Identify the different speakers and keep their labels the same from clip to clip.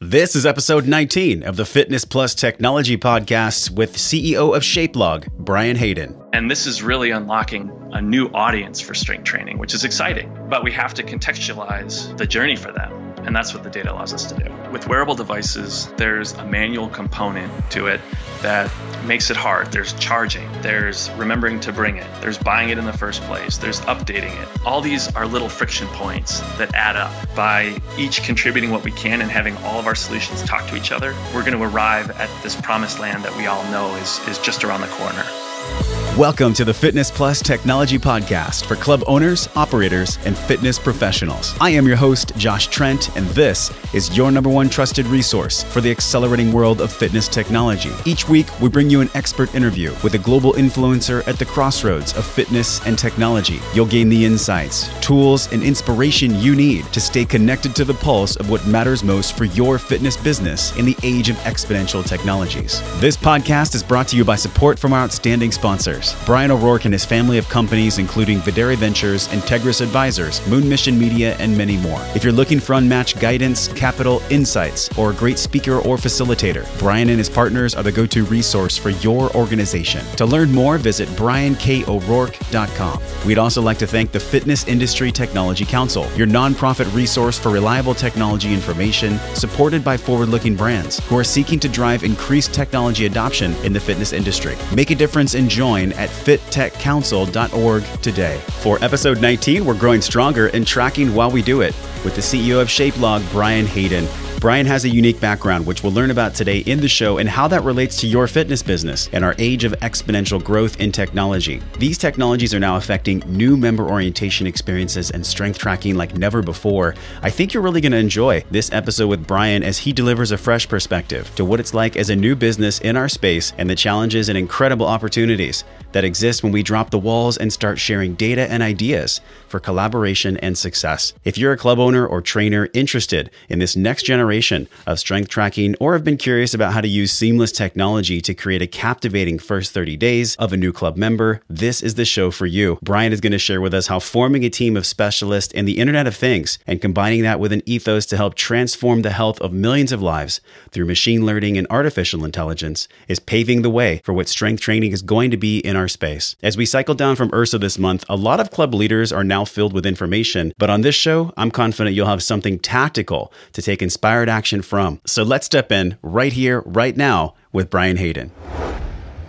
Speaker 1: This is episode 19 of the Fitness Plus Technology Podcast with CEO of Shapelog, Brian Hayden.
Speaker 2: And this is really unlocking a new audience for strength training, which is exciting. But we have to contextualize the journey for them. And that's what the data allows us to do. With wearable devices, there's a manual component to it that makes it hard. There's charging, there's remembering to bring it, there's buying it in the first place, there's updating it. All these are little friction points that add up. By each contributing what we can and having all of our solutions talk to each other, we're going to arrive at this promised land that we all know is, is just around the corner.
Speaker 1: Welcome to the Fitness Plus Technology Podcast for club owners, operators, and fitness professionals. I am your host, Josh Trent, and this is your number one trusted resource for the accelerating world of fitness technology. Each week, we bring you an expert interview with a global influencer at the crossroads of fitness and technology. You'll gain the insights, tools, and inspiration you need to stay connected to the pulse of what matters most for your fitness business in the age of exponential technologies. This podcast is brought to you by support from our outstanding sponsors. Brian O'Rourke and his family of companies, including Videre Ventures, Integris Advisors, Moon Mission Media, and many more. If you're looking for unmatched guidance, capital, insights, or a great speaker or facilitator, Brian and his partners are the go to resource for your organization. To learn more, visit brianko'rourke.com. We'd also like to thank the Fitness Industry Technology Council, your nonprofit resource for reliable technology information, supported by forward looking brands who are seeking to drive increased technology adoption in the fitness industry. Make a difference and join at fittechcouncil.org today. For episode 19, we're growing stronger and tracking while we do it with the CEO of Shapelog, Brian Hayden. Brian has a unique background, which we'll learn about today in the show and how that relates to your fitness business and our age of exponential growth in technology. These technologies are now affecting new member orientation experiences and strength tracking like never before. I think you're really going to enjoy this episode with Brian as he delivers a fresh perspective to what it's like as a new business in our space and the challenges and incredible opportunities that exists when we drop the walls and start sharing data and ideas for collaboration and success. If you're a club owner or trainer interested in this next generation of strength tracking or have been curious about how to use seamless technology to create a captivating first 30 days of a new club member, this is the show for you. Brian is going to share with us how forming a team of specialists in the Internet of Things and combining that with an ethos to help transform the health of millions of lives through machine learning and artificial intelligence is paving the way for what strength training is going to be in our space. As we cycle down from IHRSA this month, a lot of club leaders are now filled with information, but on this show, I'm confident you'll have something tactical to take inspired action from. So let's step in right here, right now with Brian Hayden.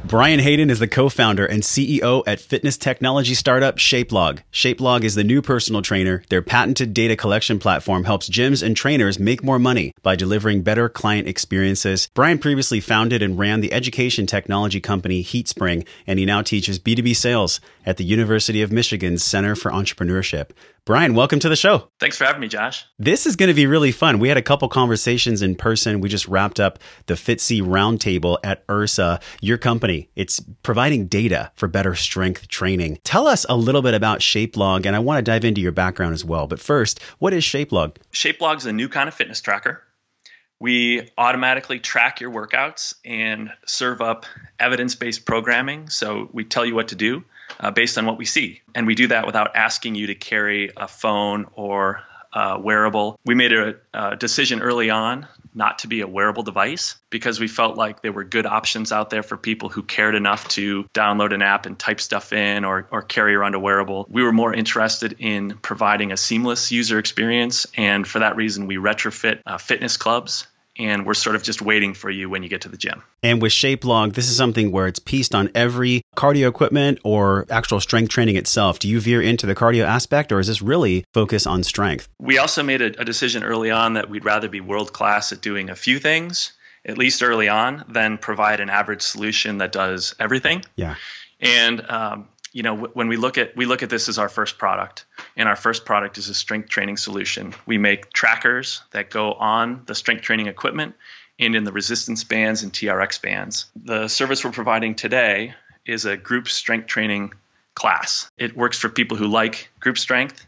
Speaker 1: Brian Hayden is the co founder and CEO at fitness technology startup Shapelog. Shapelog is the new personal trainer. Their patented data collection platform helps gyms and trainers make more money by delivering better client experiences. Brian previously founded and ran the education technology company HeatSpring, and he now teaches B2B sales at the University of Michigan's Center for Entrepreneurship. Brian, welcome to the show.
Speaker 2: Thanks for having me, Josh.
Speaker 1: This is going to be really fun. We had a couple conversations in person. We just wrapped up the FitC Roundtable at IHRSA, your company. It's providing data for better strength training. Tell us a little bit about Shapelog, and I want to dive into your background as well. But first, what is Shapelog?
Speaker 2: Shapelog is a new kind of fitness tracker. We automatically track your workouts and serve up evidence based programming. So we tell you what to do uh, based on what we see. And we do that without asking you to carry a phone or a wearable. We made a, a decision early on not to be a wearable device because we felt like there were good options out there for people who cared enough to download an app and type stuff in or, or carry around a wearable. We were more interested in providing a seamless user experience, and for that reason, we retrofit uh, fitness clubs and we're sort of just waiting for you when you get to the gym.
Speaker 1: And with Shapelog, this is something where it's pieced on every cardio equipment or actual strength training itself. Do you veer into the cardio aspect or is this really focus on strength?
Speaker 2: We also made a, a decision early on that we'd rather be world class at doing a few things, at least early on, than provide an average solution that does everything.
Speaker 1: Yeah.
Speaker 2: And um, you know when we look at we look at this as our first product and our first product is a strength training solution we make trackers that go on the strength training equipment and in the resistance bands and trx bands the service we're providing today is a group strength training class it works for people who like group strength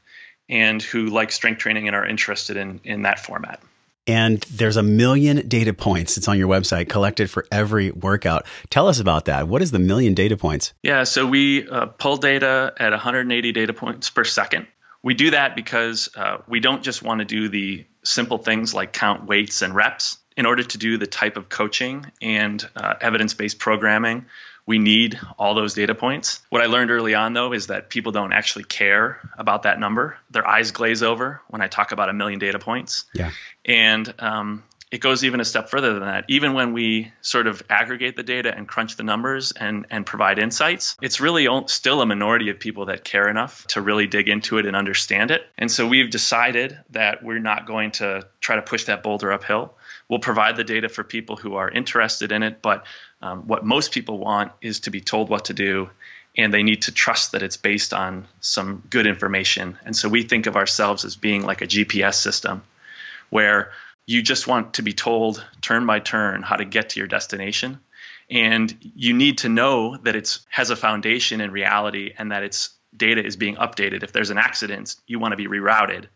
Speaker 2: and who like strength training and are interested in in that format
Speaker 1: and there's a million data points. It's on your website collected for every workout. Tell us about that. What is the million data points?
Speaker 2: Yeah, so we uh, pull data at 180 data points per second, We do that because uh, we don't just want to do the simple things like count weights and reps. In order to do the type of coaching and uh, evidence based programming, we need all those data points. What I learned early on, though, is that people don't actually care about that number. Their eyes glaze over when I talk about a million data points.
Speaker 1: Yeah.
Speaker 2: And um, it goes even a step further than that. Even when we sort of aggregate the data and crunch the numbers and, and provide insights, it's really still a minority of people that care enough to really dig into it and understand it. And so we've decided that we're not going to try to push that boulder uphill. We'll provide the data for people who are interested in it, but um, what most people want is to be told what to do and they need to trust that it's based on some good information. And so we think of ourselves as being like a GPS system where you just want to be told turn by turn how to get to your destination. And you need to know that it has a foundation in reality and that its data is being updated. If there's an accident you want to be rerouted.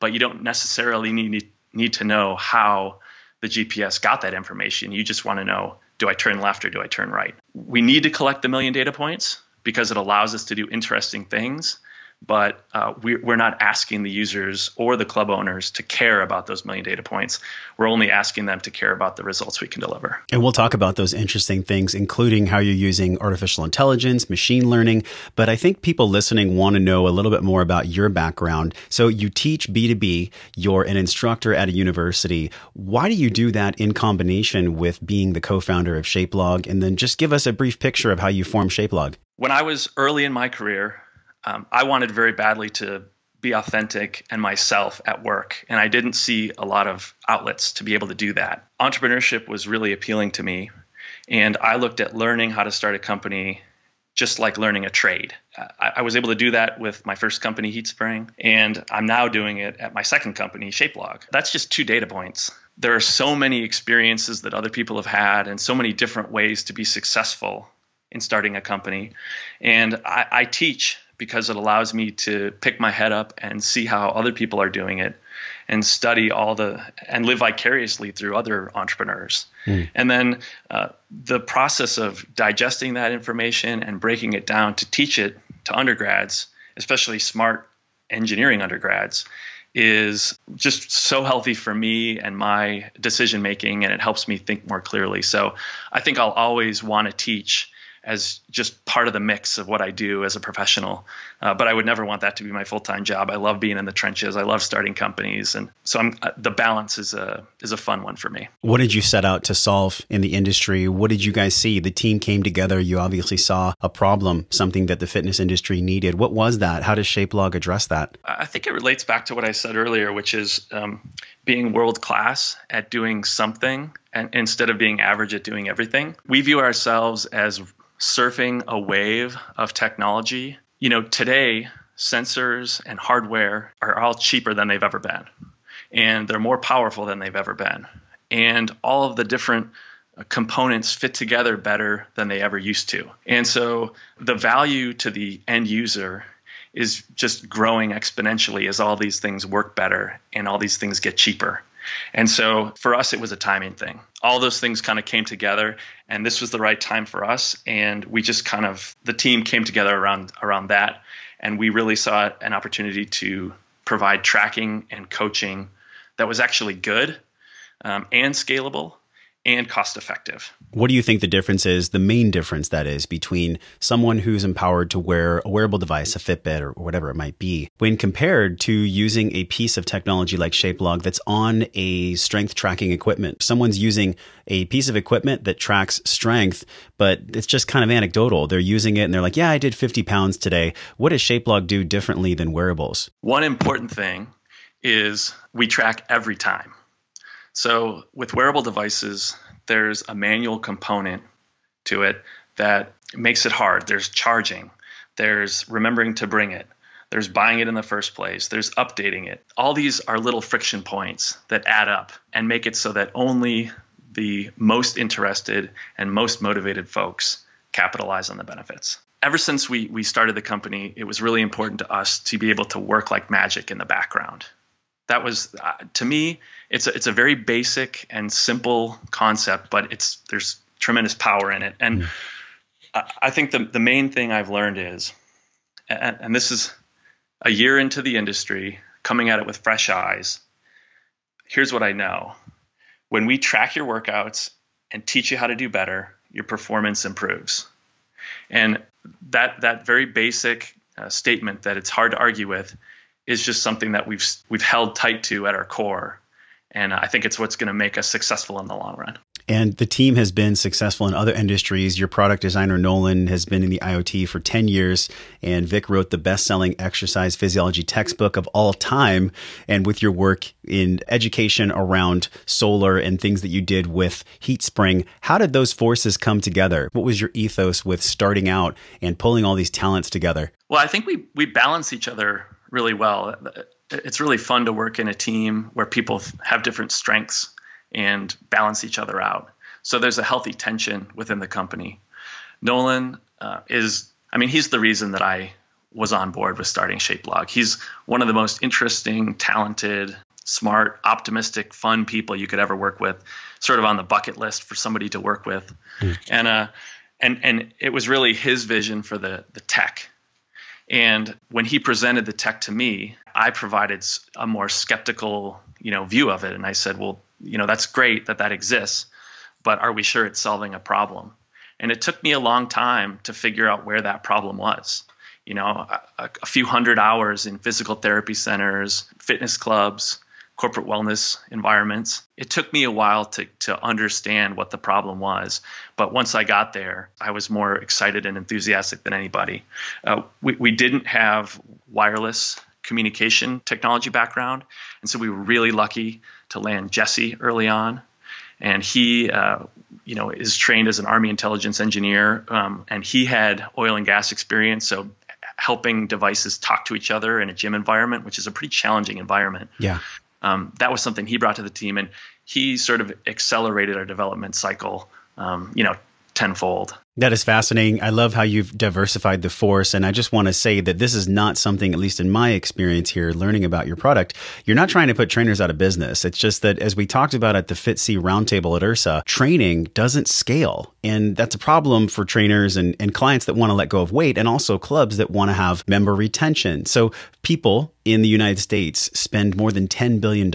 Speaker 2: But you don't necessarily need need to know how the GPS got that information. You just want to know do I turn left or do I turn right? We need to collect the million data points because it allows us to do interesting things but uh, we, we're not asking the users or the club owners to care about those million data points. We're only asking them to care about the results we can deliver.
Speaker 1: And we'll talk about those interesting things, including how you're using artificial intelligence, machine learning. But I think people listening want to know a little bit more about your background. So you teach B2B, you're an instructor at a university. Why do you do that in combination with being the co founder of Shapelog? And then just give us a brief picture of how you formed Shapelog.
Speaker 2: When I was early in my career, um, I wanted very badly to be authentic and myself at work. And I didn't see a lot of outlets to be able to do that. Entrepreneurship was really appealing to me. And I looked at learning how to start a company just like learning a trade. I, I was able to do that with my first company, HeatSpring, and I'm now doing it at my second company, Shapelog. That's just two data points. There are so many experiences that other people have had and so many different ways to be successful in starting a company. And I, I teach because it allows me to pick my head up and see how other people are doing it and study all the and live vicariously through other entrepreneurs. Mm. And then uh, the process of digesting that information and breaking it down to teach it to undergrads, especially smart engineering undergrads, is just so healthy for me and my decision making, and it helps me think more clearly. So I think I'll always want to teach as just part of the mix of what I do as a professional. Uh, but I would never want that to be my full time job. I love being in the trenches. I love starting companies, and so I'm, uh, the balance is a is a fun one for me.
Speaker 1: What did you set out to solve in the industry? What did you guys see? The team came together. You obviously saw a problem, something that the fitness industry needed. What was that? How does ShapeLog address that?
Speaker 2: I think it relates back to what I said earlier, which is um, being world class at doing something and instead of being average at doing everything. We view ourselves as surfing a wave of technology. You know, today, sensors and hardware are all cheaper than they've ever been, and they're more powerful than they've ever been. And all of the different uh, components fit together better than they ever used to. And so the value to the end user is just growing exponentially as all these things work better and all these things get cheaper. And so for us, it was a timing thing. All those things kind of came together, and this was the right time for us. And we just kind of the team came together around around that, and we really saw an opportunity to provide tracking and coaching that was actually good um, and scalable and cost effective.
Speaker 1: What do you think the difference is, the main difference that is, between someone who's empowered to wear a wearable device, a Fitbit or whatever it might be, when compared to using a piece of technology like ShapeLog that's on a strength tracking equipment? Someone's using a piece of equipment that tracks strength, but it's just kind of anecdotal. They're using it and they're like, yeah, I did 50 pounds today. What does ShapeLog do differently than wearables?
Speaker 2: One important thing is we track every time. So with wearable devices, there's a manual component to it that makes it hard. There's charging, there's remembering to bring it, there's buying it in the first place, there's updating it. All these are little friction points that add up and make it so that only the most interested and most motivated folks capitalize on the benefits. Ever since we, we started the company, it was really important to us to be able to work like magic in the background that was uh, to me it's a, it's a very basic and simple concept but it's there's tremendous power in it and mm. I, I, think the, the main thing i've learned is and, and, this is a year into the industry, coming at it with fresh eyes, here's what I know. When we track your workouts and teach you how to do better, your performance improves. And that that very basic uh, statement that it's hard to argue with is just something that we've we've held tight to at our core. And I think it's what's going to make us successful in the long run.
Speaker 1: And the team has been successful in other industries. Your product designer, Nolan, has been in the IoT for 10 years. And Vic wrote the best selling exercise physiology textbook of all time. And with your work in education around solar and things that you did with HeatSpring, how did those forces come together? What was your ethos with starting out and pulling all these talents together?
Speaker 2: Well, I think we, we balance each other really well. It's really fun to work in a team where people have different strengths and balance each other out. So there's a healthy tension within the company. Nolan uh, is, I mean, he's the reason that I was on board with starting Shapelog. He's one of the most interesting, talented, smart, optimistic, fun people you could ever work with, sort of on the bucket list for somebody to work with. Mm. And uh, and and it was really his vision for the the tech. And when he presented the tech to me, I provided a more skeptical, you know, view of it. And I said, well, you know that's great that that exists but are we sure it's solving a problem and it took me a long time to figure out where that problem was you know a, a few hundred hours in physical therapy centers fitness clubs corporate wellness environments it took me a while to, to understand what the problem was but once i got there i was more excited and enthusiastic than anybody uh, we, we didn't have wireless communication technology background and so we were really lucky to land Jesse early on. And he, uh, you know, is trained as an Army intelligence engineer, um, and he had oil and gas experience, so helping devices talk to each other in a gym environment, which is a pretty challenging environment.
Speaker 1: Yeah,
Speaker 2: um, that was something he brought to the team, and he sort of accelerated our development cycle. Um, you know, tenfold.
Speaker 1: That is fascinating. I love how you've diversified the force. And I just want to say that this is not something, at least in my experience here, learning about your product. You're not trying to put trainers out of business. It's just that, as we talked about at the FitC roundtable at IHRSA, training doesn't scale. And that's a problem for trainers and, and clients that want to let go of weight and also clubs that want to have member retention. So people in the United States spend more than $10 billion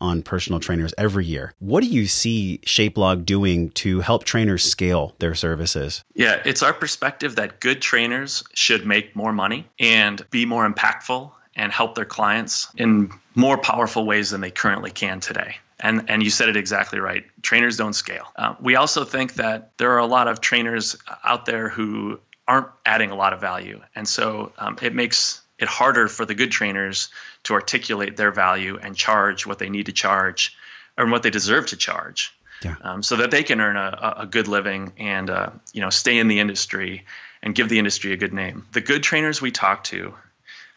Speaker 1: on personal trainers every year. What do you see ShapeLog doing to help trainers scale their services?
Speaker 2: Yeah, it's our perspective that good trainers should make more money and be more impactful and help their clients in more powerful ways than they currently can today. And, and you said it exactly right. Trainers don't scale. Uh, we also think that there are a lot of trainers out there who aren't adding a lot of value. And so um, it makes it harder for the good trainers to articulate their value and charge what they need to charge or what they deserve to charge. Yeah. Um, so that they can earn a, a good living and uh, you know stay in the industry and give the industry a good name. The good trainers we talk to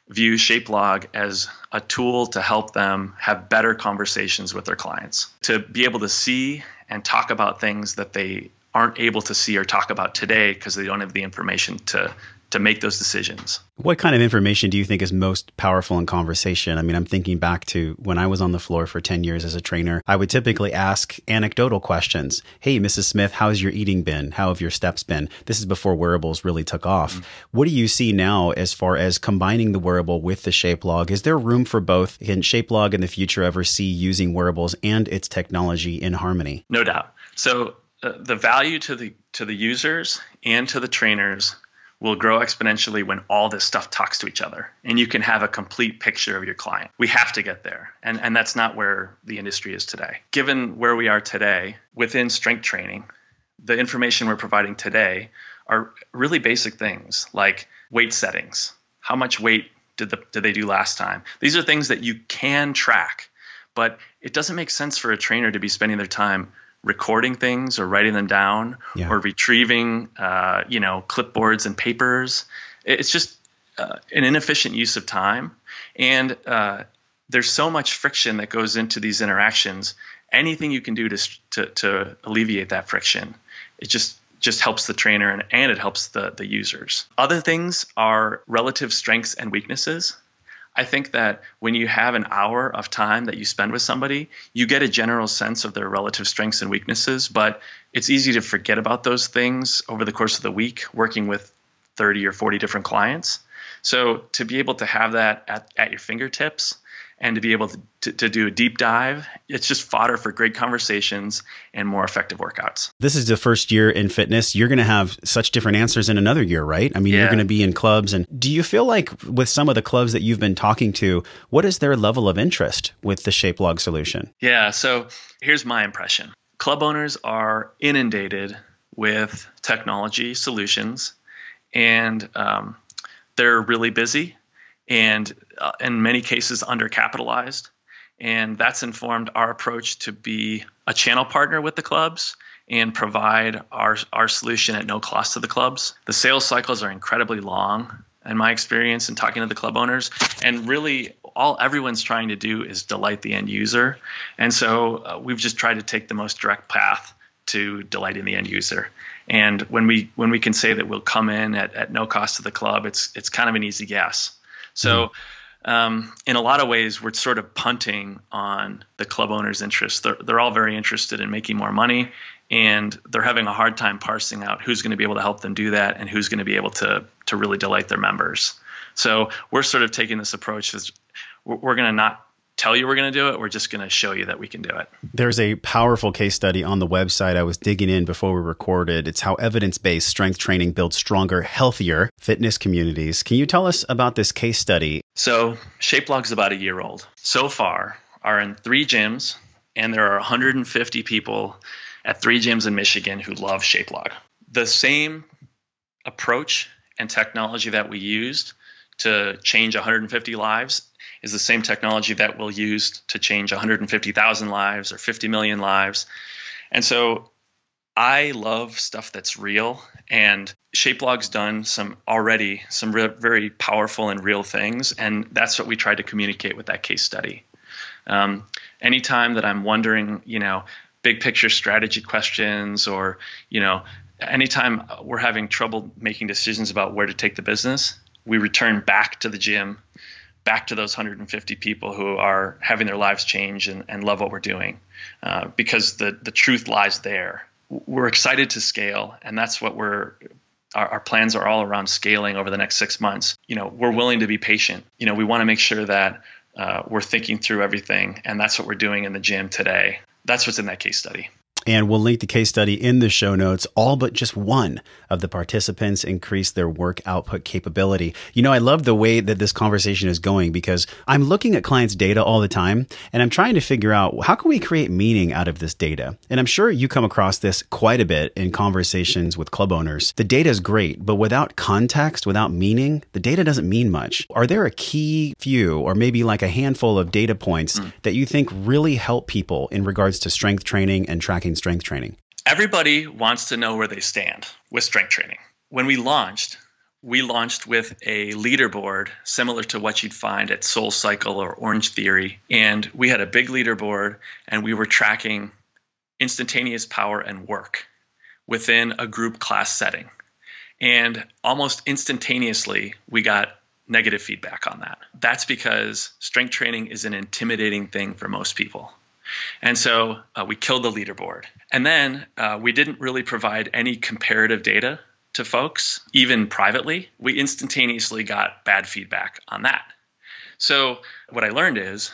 Speaker 2: view ShapeLog as a tool to help them have better conversations with their clients, to be able to see and talk about things that they aren't able to see or talk about today because they don't have the information to to make those decisions.
Speaker 1: What kind of information do you think is most powerful in conversation? I mean, I'm thinking back to when I was on the floor for 10 years as a trainer. I would typically ask anecdotal questions. Hey, Mrs. Smith, how's your eating been? How have your steps been? This is before wearables really took off. Mm-hmm. What do you see now as far as combining the wearable with the Shapelog? Is there room for both? Can Shapelog in the future ever see using wearables and its technology in harmony?
Speaker 2: No doubt. So uh, the value to the to the users and to the trainers will grow exponentially when all this stuff talks to each other and you can have a complete picture of your client. We have to get there. And, and that's not where the industry is today. Given where we are today within strength training, the information we're providing today are really basic things like weight settings. How much weight did, the, did they do last time? These are things that you can track, but it doesn't make sense for a trainer to be spending their time recording things or writing them down yeah. or retrieving, uh, you know, clipboards and papers. It's just uh, an inefficient use of time. And uh, there's so much friction that goes into these interactions. Anything you can do to, to, to alleviate that friction, it just just helps the trainer and, and it helps the, the users. Other things are relative strengths and weaknesses. I think that when you have an hour of time that you spend with somebody, you get a general sense of their relative strengths and weaknesses, but it's easy to forget about those things over the course of the week working with 30 or 40 different clients. So to be able to have that at, at your fingertips and to be able to, to, to, do a deep dive, it's just fodder for great conversations and more effective workouts.
Speaker 1: This is the first year in fitness. You're going to have such different answers in another year, right? I mean, yeah. you're going to be in clubs. And do you feel like with some of the clubs that you've been talking to, what is their level of interest with the Shapelog solution?
Speaker 2: Yeah. So here's my impression club owners are inundated with technology solutions and um, they're really busy and uh, in many cases undercapitalized. And that's informed our approach to be a channel partner with the clubs and provide our, our solution at no cost to the clubs. The sales cycles are incredibly long in my experience in talking to the club owners and really all everyone's trying to do is delight the end user and so uh, we've just tried to take the most direct path to delighting the end user and when we when we can say that we'll come in at, at no cost to the club it's it's kind of an easy guess so, um, in a lot of ways, we're sort of punting on the club owners' interests. They're, they're all very interested in making more money, and they're having a hard time parsing out who's going to be able to help them do that and who's going to be able to to really delight their members. So we're sort of taking this approach as we're, we're going to not tell you we're going to do it. We're just going to show you that we can do it.
Speaker 1: There's a powerful case study on the website. I was digging in before we recorded. It's how evidence based strength training builds stronger, healthier fitness communities. Can you tell us about this case study?
Speaker 2: So, Shapelogs is about a year old. So far, are in three gyms, and there are 150 people at three gyms in Michigan who love Shapelog. The same approach and technology that we used to change 150 lives is the same technology that we'll use to change 150,000 lives or 50 million lives. And so I love stuff that's real, and Shapelog's done some already some re- very powerful and real things, and that's what we tried to communicate with that case study. Um, anytime that I'm wondering, you know, big picture strategy questions, or you know, anytime we're having trouble making decisions about where to take the business, we return back to the gym back to those 150 people who are having their lives change and, and love what we're doing uh, because the, the truth lies there. We're excited to scale, and that's what we're our, our, plans are all around scaling over the next six months. You know, we're willing to be patient. You know, we want to make sure that uh, we're thinking through everything, and that's what we're doing in the gym today. That's what's in that case study.
Speaker 1: And we'll link the case study in the show notes. All but just one of the participants increased their work output capability. You know, I love the way that this conversation is going because I'm looking at clients' data all the time and I'm trying to figure out how can we create meaning out of this data? And I'm sure you come across this quite a bit in conversations with club owners. The data is great, but without context, without meaning, the data doesn't mean much. Are there a key few or maybe like a handful of data points mm. that you think really help people in regards to strength training and tracking strength training?
Speaker 2: Everybody wants to know where they stand with strength training. When we launched, we launched with a leaderboard similar to what you'd find at Soul Cycle or Orange Theory. And we had a big leaderboard and we were tracking instantaneous power and work within a group class setting. And almost instantaneously, we got negative feedback on that. That's because strength training is an intimidating thing for most people. And so uh, we killed the leaderboard. And then uh, we didn't really provide any comparative data to folks, even privately. We instantaneously got bad feedback on that. So what I learned is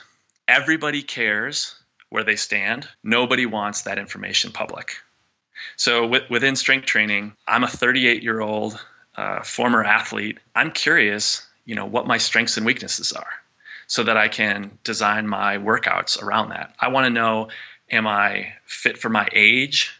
Speaker 2: everybody cares where they stand. Nobody wants that information public. So with, within strength training, I'm a 38 year old uh, former athlete. I'm curious, you know, what my strengths and weaknesses are so that I can design my workouts around that. I want to know am I fit for my age?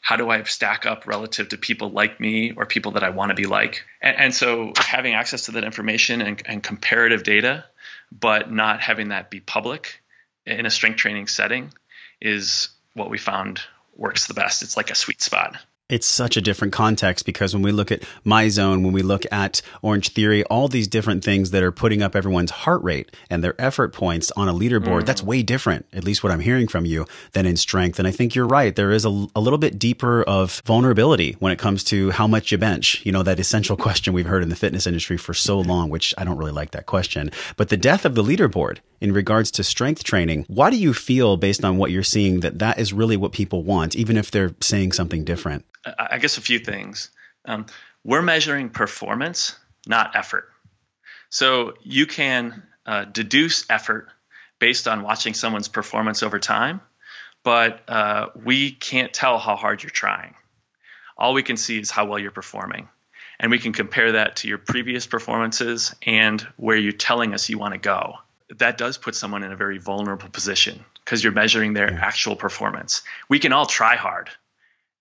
Speaker 2: How do I stack up relative to people like me or people that I want to be like? And, and so having access to that information and, and comparative data, but not having that be public in a strength training setting is what we found works the best. It's like a sweet spot
Speaker 1: it's such a different context because when we look at MyZone, when we look at Orange Theory, all these different things that are putting up everyone's heart rate and their effort points on a leaderboard, mm. that's way different, at least what I'm hearing from you, than in strength. And I think you're right. There is a, a little bit deeper of vulnerability when it comes to how much you bench. You know, that essential question we've heard in the fitness industry for so long, which I don't really like that question. But the death of the leaderboard in regards to strength training, why do you feel based on what you're seeing that that is really what people want, even if they're saying something different?
Speaker 2: I guess a few things. Um, we're measuring performance, not effort. So you can uh, deduce effort based on watching someone's performance over time, but uh, we can't tell how hard you're trying. All we can see is how well you're performing. And we can compare that to your previous performances and where you're telling us you want to go. That does put someone in a very vulnerable position because you're measuring their yeah. actual performance. We can all try hard.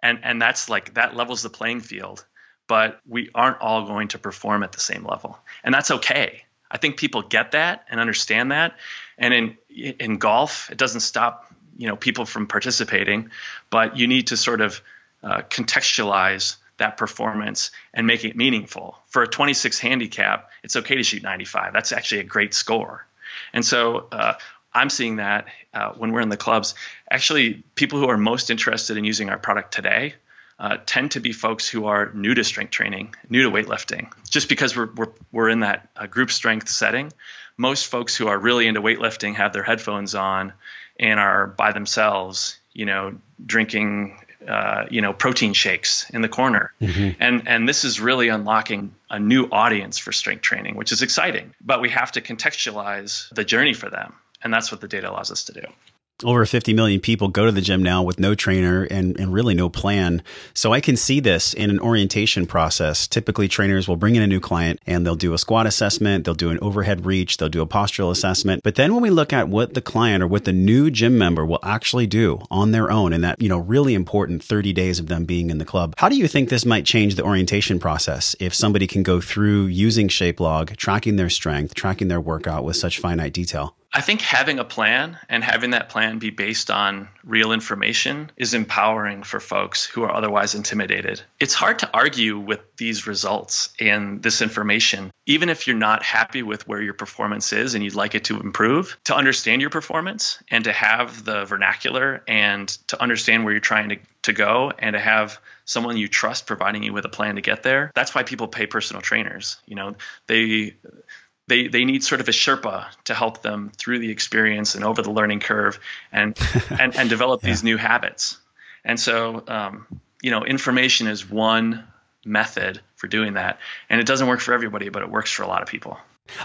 Speaker 2: And and that's like that levels the playing field, but we aren't all going to perform at the same level. And that's okay. I think people get that and understand that. And in in golf, it doesn't stop you know people from participating, but you need to sort of uh, contextualize that performance and make it meaningful. For a 26 handicap, it's okay to shoot 95. That's actually a great score. And so uh, I'm seeing that uh, when we're in the clubs. Actually, people who are most interested in using our product today uh, tend to be folks who are new to strength training, new to weightlifting. Just because we're we're, we're in that uh, group strength setting, most folks who are really into weightlifting have their headphones on and are by themselves, you know, drinking uh, you know protein shakes in the corner. Mm-hmm. and and this is really unlocking a new audience for strength training which is exciting but we have to contextualize the journey for them. And that's what the data allows us to do
Speaker 1: over 50 million people go to the gym now with no trainer and, and really no plan. So I can see this in an orientation process. Typically, trainers will bring in a new client and they'll do a squat assessment, they'll do an overhead reach, they'll do a postural assessment. But then when we look at what the client or what the new gym member will actually do on their own in that, you know, really important 30 days of them being in the club, how do you think this might change the orientation process if somebody can go through using Shapelog, tracking their strength, tracking their workout with such finite detail?
Speaker 2: I think having a plan and having that plan be based on real information is empowering for folks who are otherwise intimidated. It's hard to argue with these results and this information, even if you're not happy with where your performance is and you'd like it to improve. To understand your performance and to have the vernacular and to understand where you're trying to, to go and to have someone you trust providing you with a plan to get there. That's why people pay personal trainers. You know, they they they need sort of a Sherpa to help them through the experience and over the learning curve and and, and develop yeah. these new habits. And so, um, you know, information is one method for doing that, and it doesn't work for everybody, but it works for a lot of people.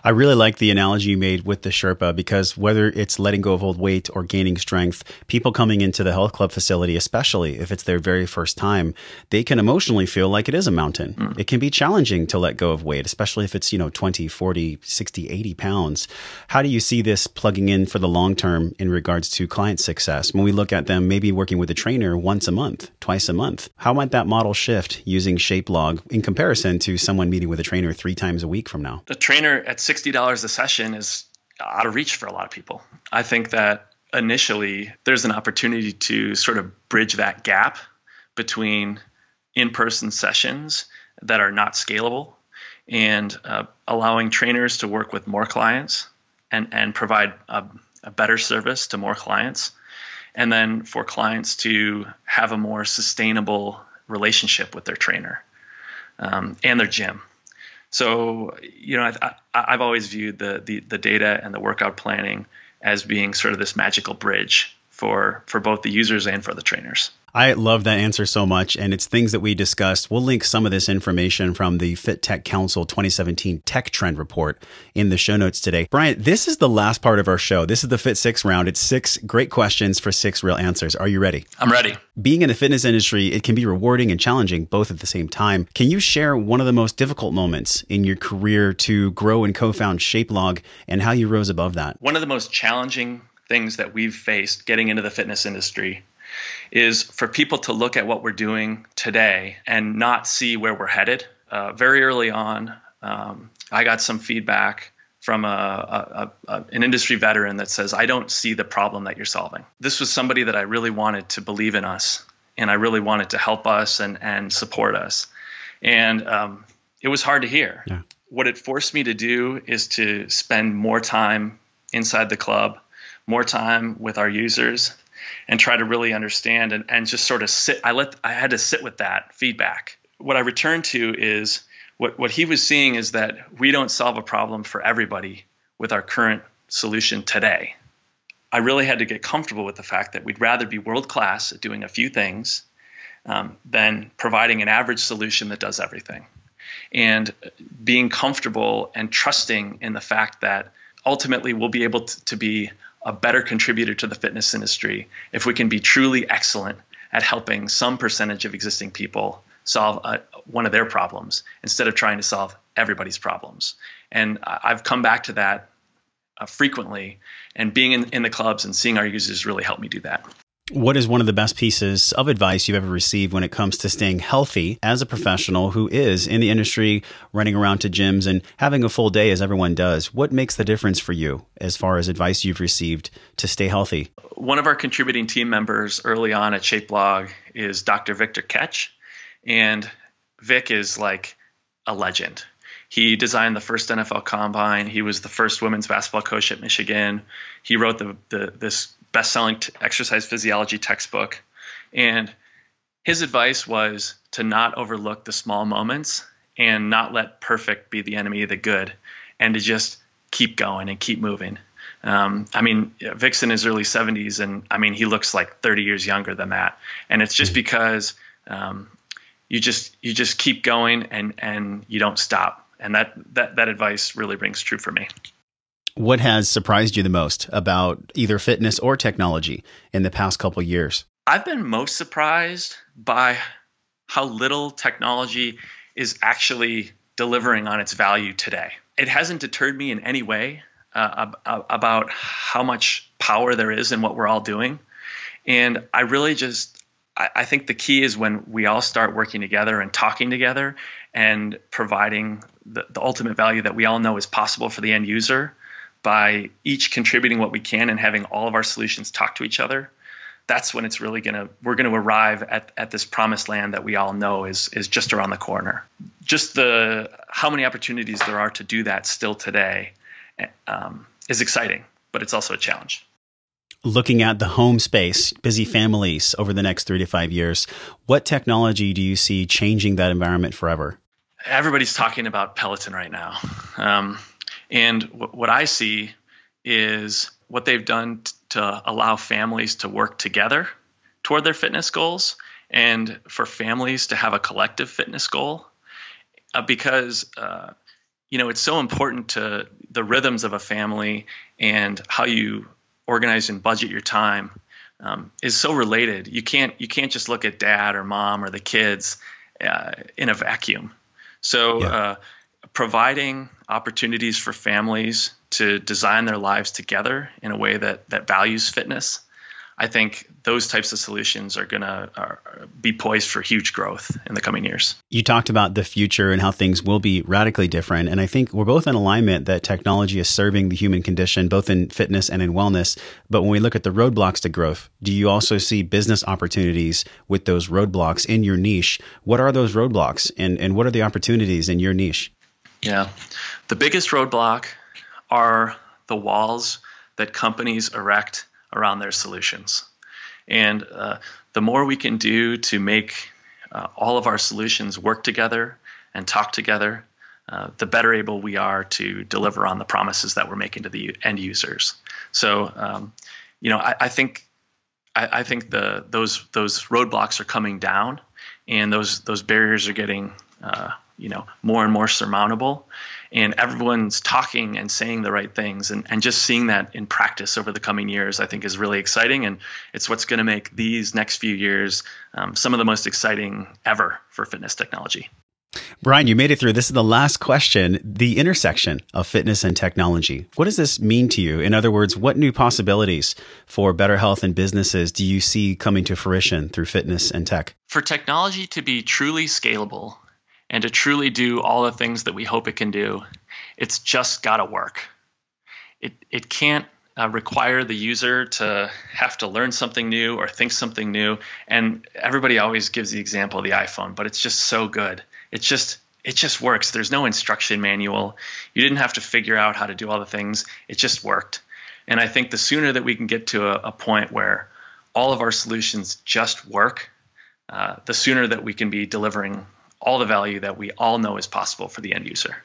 Speaker 1: I really like the analogy you made with the Sherpa because whether it's letting go of old weight or gaining strength, people coming into the health club facility, especially if it's their very first time, they can emotionally feel like it is a mountain. Mm. It can be challenging to let go of weight, especially if it's, you know, 20, 40, 60, 80 pounds. How do you see this plugging in for the long term in regards to client success? When we look at them maybe working with a trainer once a month, twice a month, how might that model shift using Shapelog in comparison to someone meeting with a trainer three times a week from now?
Speaker 2: The trainer at $60 a session is out of reach for a lot of people. I think that initially there's an opportunity to sort of bridge that gap between in person sessions that are not scalable and uh, allowing trainers to work with more clients and, and provide a, a better service to more clients. And then for clients to have a more sustainable relationship with their trainer um, and their gym. So, you know, I, have always viewed the, the, the data and the workout planning as being sort of this magical bridge for for both the users and for the trainers.
Speaker 1: I love that answer so much. And it's things that we discussed. We'll link some of this information from the Fit Tech Council 2017 Tech Trend Report in the show notes today. Brian, this is the last part of our show. This is the Fit Six round. It's six great questions for six real answers. Are you ready?
Speaker 2: I'm ready.
Speaker 1: Being in the fitness industry, it can be rewarding and challenging both at the same time. Can you share one of the most difficult moments in your career to grow and co found Shapelog and how you rose above that?
Speaker 2: One of the most challenging things that we've faced getting into the fitness industry is for people to look at what we're doing today and not see where we're headed. Uh, very early on, um, I got some feedback from a, a, a, an industry veteran that says, I don't see the problem that you're solving. This was somebody that I really wanted to believe in us, and I really wanted to help us and, and support us. And um, it was hard to hear. Yeah. What it forced me to do is to spend more time inside the club, more time with our users, and try to really understand and, and just sort of sit. I let I had to sit with that feedback. What I returned to is what what he was seeing is that we don't solve a problem for everybody with our current solution today. I really had to get comfortable with the fact that we'd rather be world class at doing a few things um, than providing an average solution that does everything. and being comfortable and trusting in the fact that ultimately we'll be able to, to be a better contributor to the fitness industry if we can be truly excellent at helping some percentage of existing people solve a, one of their problems instead of trying to solve everybody's problems. And I've come back to that uh, frequently, and being in, in the clubs and seeing our users really helped me do that.
Speaker 1: What is one of the best pieces of advice you've ever received when it comes to staying healthy as a professional who is in the industry, running around to gyms and having a full day as everyone does? What makes the difference for you as far as advice you've received to stay healthy?
Speaker 2: One of our contributing team members early on at ShapeLog is Dr. Victor Katch. And Vic is like a legend. He designed the first NFL combine. He was the first women's basketball coach at Michigan. He wrote the, the this best-selling t- exercise physiology textbook. And his advice was to not overlook the small moments and not let perfect be the enemy of the good, and to just keep going and keep moving. Um, I mean, Vic's in his early 70s, and I mean, he looks like 30 years younger than that. And it's just because um, you just you just keep going and and you don't stop and that that that advice really rings true for me.
Speaker 1: What has surprised you the most about either fitness or technology in the past couple years?
Speaker 2: I've been most surprised by how little technology is actually delivering on its value today. It hasn't deterred me in any way uh, about how much power there is in what we're all doing. And I really just, I think the key is when we all start working together and talking together and providing the, the ultimate value that we all know is possible for the end user by each contributing what we can and having all of our solutions talk to each other that's when it's really going to we're going to arrive at, at this promised land that we all know is is just around the corner. Just the how many opportunities there are to do that still today um, is exciting but it's also a challenge.
Speaker 1: Looking at the home space busy families over the next three to five years what technology do you see changing that environment forever?
Speaker 2: Everybody's talking about Peloton right now. Um, and w- what I see is what they've done t- to allow families to work together toward their fitness goals and for families to have a collective fitness goal. Uh, because, uh, you know, it's so important to the rhythms of a family and how you organize and budget your time um, is so related. You can't you can't just look at dad or mom or the kids uh, in a vacuum. So, yeah. Providing opportunities for families to design their lives together in a way that that values fitness. I think those types of solutions are going to be poised for huge growth in the coming years.
Speaker 1: You talked about the future and how things will be radically different. And I think we're both in alignment that technology is serving the human condition, both in fitness and in wellness. But when we look at the roadblocks to growth, do you also see business opportunities with those roadblocks in your niche? What are those roadblocks and, and what are the opportunities in your niche?
Speaker 2: Yeah. The biggest roadblock are the walls that companies erect around their solutions. And uh, the more we can do to make uh, all of our solutions work together and talk together, uh, the better able we are to deliver on the promises that we're making to the end users. So, um, you know, I, I think I, I, think the those those roadblocks are coming down, and those those barriers are getting uh, you know more and more surmountable and everyone's talking and saying the right things and, and just seeing that in practice over the coming years i think is really exciting and it's what's going to make these next few years um, some of the most exciting ever for fitness technology
Speaker 1: Brian, you made it through. This is the last question the intersection of fitness and technology. What does this mean to you? In other words, what new possibilities for better health and businesses do you see coming to fruition through fitness and tech?
Speaker 2: For technology to be truly scalable, and to truly do all the things that we hope it can do, it's just got to work. It, it can't uh, require the user to have to learn something new or think something new. And everybody always gives the example of the iPhone, but it's just so good. It's just it just works. There's no instruction manual. You didn't have to figure out how to do all the things. It just worked. And I think the sooner that we can get to a, a point where all of our solutions just work, uh, the sooner that we can be delivering all the value that we all know is possible for the end user.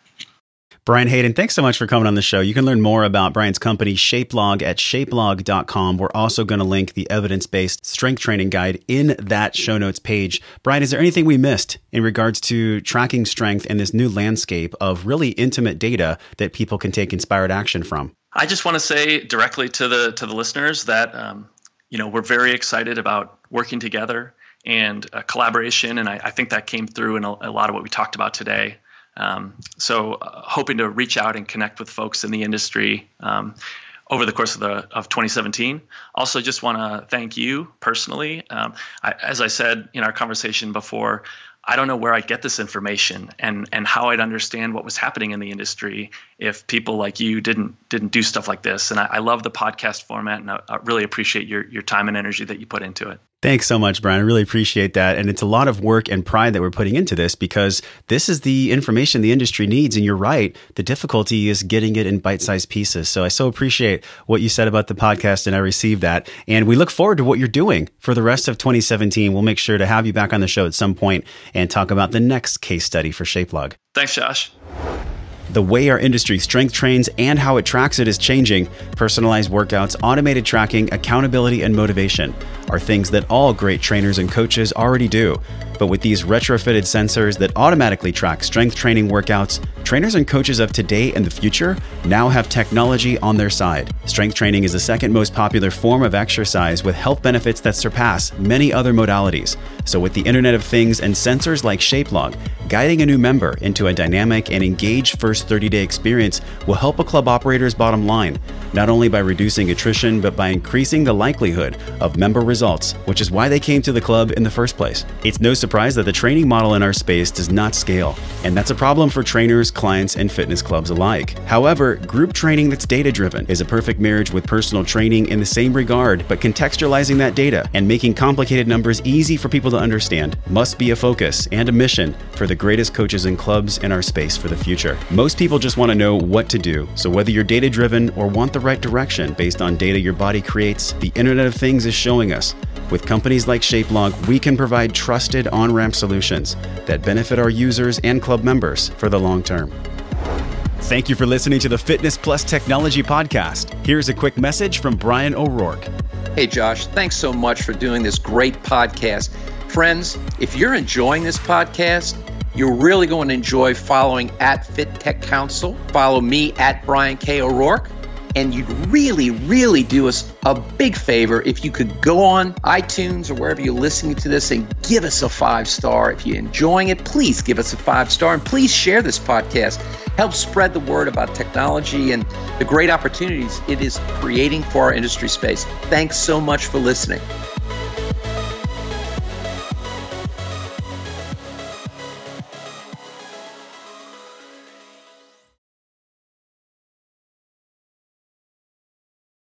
Speaker 1: Brian Hayden, thanks so much for coming on the show. You can learn more about Brian's company, Shapelog, at shapelog.com. We're also going to link the evidence based strength training guide in that show notes page. Brian, is there anything we missed in regards to tracking strength in this new landscape of really intimate data that people can take inspired action from?
Speaker 2: I just want to say directly to the to the listeners that um, you know we're very excited about working together and uh, collaboration, and I, I, think that came through in a, a lot of what we talked about today. Um, so, uh, hoping to reach out and connect with folks in the industry um, over the course of the of 2017. Also, just want to thank you personally. Um, I, as I said in our conversation before, I don't know where I'd get this information and and how I'd understand what was happening in the industry if people like you didn't didn't do stuff like this. And I, I love the podcast format, and I, I, really appreciate your your time and energy that you put into it.
Speaker 1: Thanks so much, Brian. I really appreciate that. And it's a lot of work and pride that we're putting into this because this is the information the industry needs. And you're right. The difficulty is getting it in bite sized pieces. So I so appreciate what you said about the podcast and I received that. And we look forward to what you're doing for the rest of 2017. We'll make sure to have you back on the show at some point and talk about the next case study for Shapelog.
Speaker 2: Thanks, Josh.
Speaker 1: The way our industry strength trains and how it tracks it is changing. Personalized workouts, automated tracking, accountability, and motivation are things that all great trainers and coaches already do. But with these retrofitted sensors that automatically track strength training workouts, trainers and coaches of today and the future now have technology on their side. Strength training is the second most popular form of exercise with health benefits that surpass many other modalities. So, with the Internet of Things and sensors like Shapelog, guiding a new member into a dynamic and engaged first 30 day experience will help a club operator's bottom line, not only by reducing attrition, but by increasing the likelihood of member results, which is why they came to the club in the first place. It's no surprise that the training model in our space does not scale, and that's a problem for trainers, clients, and fitness clubs alike. However, group training that's data driven is a perfect marriage with personal training in the same regard, but contextualizing that data and making complicated numbers easy for people to understand must be a focus and a mission for the greatest coaches and clubs in our space for the future. Most people just want to know what to do, so whether you're data driven or want the right direction based on data your body creates, the Internet of Things is showing us with companies like Shapelog, we can provide trusted on ramp solutions that benefit our users and club members for the long term. Thank you for listening to the Fitness Plus Technology Podcast. Here's a quick message from Brian O'Rourke.
Speaker 3: Hey, Josh, thanks so much for doing this great podcast. Friends, if you're enjoying this podcast, you're really going to enjoy following at Fit Tech Council. Follow me at Brian K. O'Rourke. And you'd really, really do us a big favor if you could go on iTunes or wherever you're listening to this and give us a five star. If you're enjoying it, please give us a five star and please share this podcast. Help spread the word about technology and the great opportunities it is creating for our industry space. Thanks so much for listening.